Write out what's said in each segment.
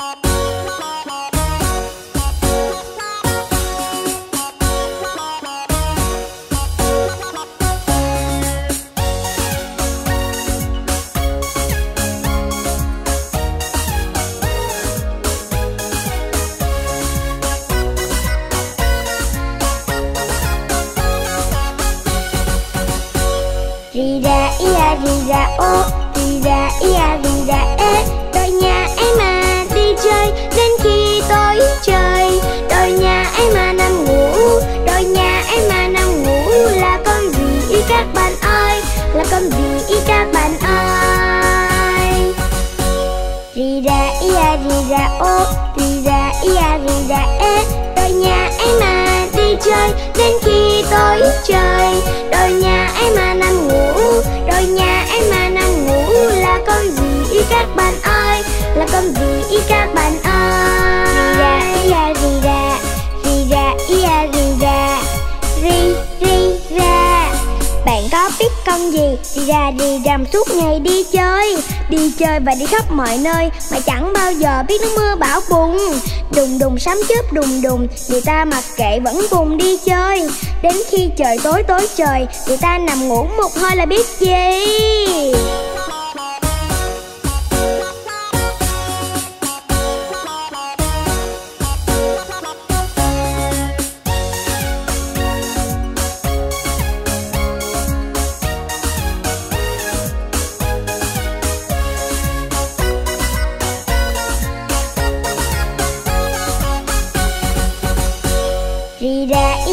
Rì ra ia rì ra ô Rì ra ia rì ra ra, ô Rì ra, ia rì ra, ê. Đôi nhà em mà đi chơi, Đến khi tối trời. Đôi nhà em mà nằm ngủ, Đôi nhà em mà nằm ngủ. Là con gì các bạn ơi? Là con gì các có gì. Đi ra đi rằm suốt ngày đi chơi. Đi chơi và đi khắp mọi nơi, Mà chẳng bao giờ biết nước mưa bão bùng. Đùng đùng sấm chớp đùng đùng, Người ta mặc kệ vẫn cùng đi chơi. Đến khi trời tối tối trời, Người ta nằm ngủ một hơi là biết gì.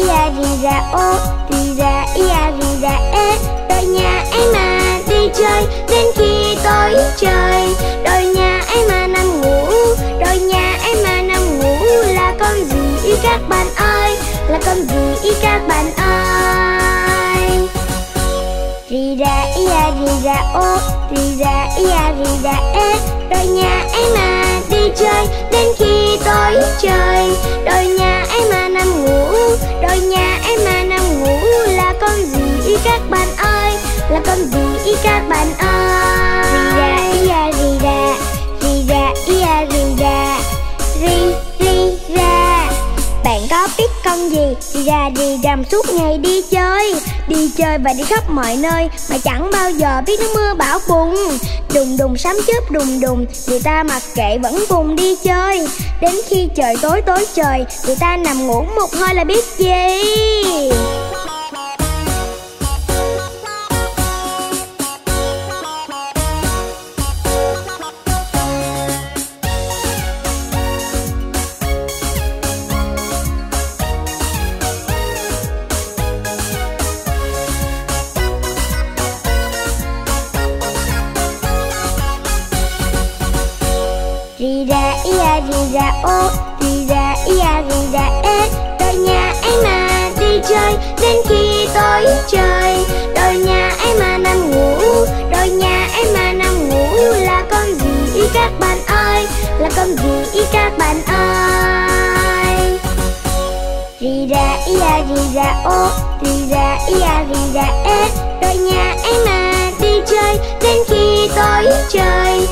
Ia rì ra ô Rì ra ia rì ra ê Đôi nhà em mà đi chơi, Đến khi tối trời. Đôi nhà em mà nằm ngủ Đôi nhà em mà nằm ngủ. Là con gì ý các bạn ơi? Là con gì ý các bạn ơi? Rì ra ia rì ra ô Rì ra ia rì ra ê Đôi nhà em mà đi chơi, Đến Là con gì? Ý các bạn ơi. Rì ra ia rì ra Rì ra ia rì ra rì rì ra bạn có biết con gì? Rì ra đi rầm suốt ngày đi chơi. Đi chơi và đi khắp mọi nơi Mà chẳng bao giờ biết nước mưa bão bùng. Đùng đùng, sấm chớp, đùng đùng, Người ta mặc kệ vẫn cùng đi chơi. Đến khi trời tối tối trời, Người ta nằm ngủ một hơi là biết gì? Ia ra ô Rì ra ia rì ra ê Đôi nhà em mà đi chơi, Đến khi tối trời. Đôi nhà em mà nằm ngủ Đôi nhà em mà nằm ngủ Là con gì ý các bạn ơi? Là con gì ý các bạn ơi? Rì ra ia rì ra ô Rì ra ia rì ra ê Đôi nhà em mà đi chơi, Đến khi tối trời.